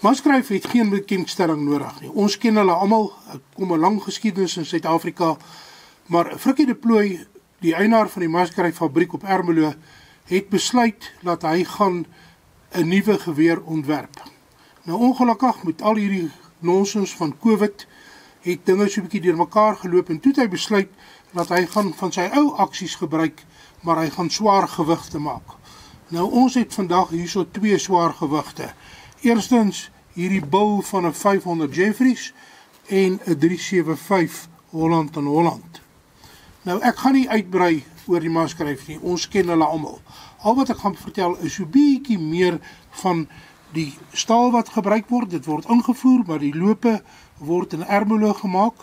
Maskryf het geen bekendstelling nodig nie. Ons ken hulle almal. Kom 'n lang geskiedenis in Suid-Afrika. Maar Frikkie de Plooy, die eienaar van die Maskryf fabriek op Ermelo, het besluit dat hy gaan 'n nuwe geweer ontwerp. Nou ongelukkig met al hierdie nonsens van COVID het dinge so 'n bietjie deurmekaar geloop en toe het hy besluit dat hy gaan van sy ou aksies gebruik, maar hy gaan swaar gewigte maak. Nou ons het vandag hierso twee swaar gewigte. Eerstens hierdie bou van 'n 500 Jeffries en 'n 375 Holland en Holland. Nou ek gaan nie uitbrei oor die maskryf nie. Ons ken hulle almal. Al wat ek gaan vertel is so bietjie meer van die staal wat gebruik word. Dit word ingevoer, maar die lope word in Ermelo gemaak.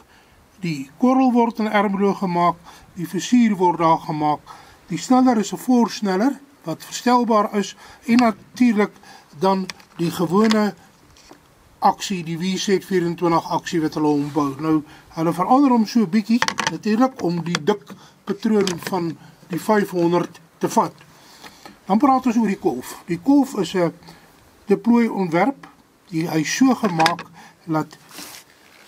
Die korrel word in Ermelo gemaak. Die versier word daar gemaak. Die sneller is 'n voorsneller wat verstelbaar is en natuurlik dan die gewone aksie die WZ24 aksie wat hulle ombou. Nou hulle verander hom so 'n bietjie natuurlik om die dik patroon van die 500 te vat. Dan praat ons oor die kolf. Die kolf is 'n deploy ontwerp. Die hy so gemaak dat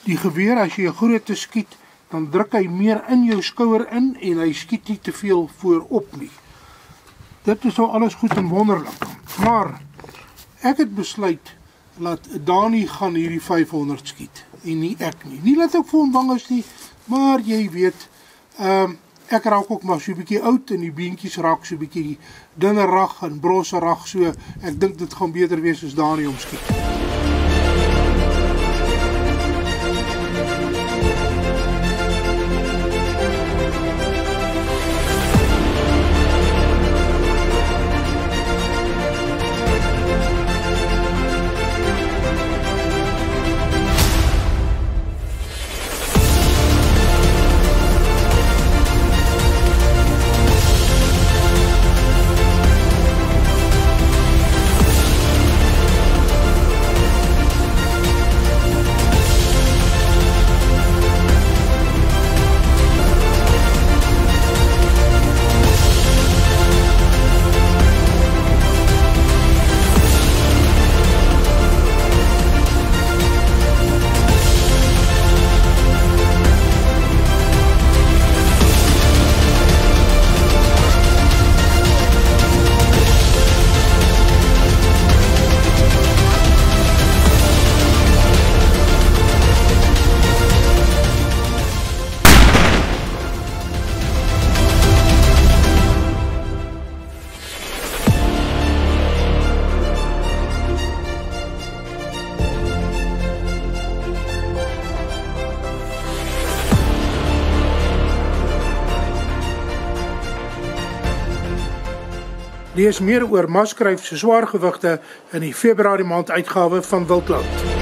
die geweer as jy 'n groot skiet, dan druk hy meer in jou skouer in en hy skiet nie te veel voorop nie. Dit is al alles goed en wonderlik. Maar ek het besluit dat Dani gaan hierdie 500 skiet en nie ek nie. Nie dat ek vir hom bang is nie, maar jy weet, ehm um, ek raak ook maar so 'n bietjie oud en die beentjies raak so 'n bietjie dunner rag en brosse rag so. Ek dink dit gaan beter wees as Dani hom skiet. Lees meer oor Maskryf se swaargewigte in die Februarie maand uitgawe van Wildland.